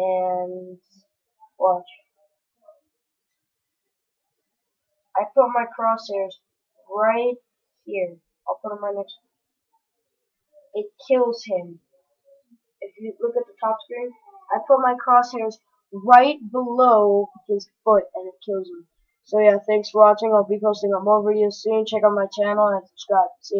and watch. I put my crosshairs right here. I'll put them right next. It kills him. If you look at the top screen, I put my crosshairs right below his foot and it kills him. So yeah, thanks for watching. I'll be posting up more videos soon. Check out my channel and subscribe. See ya.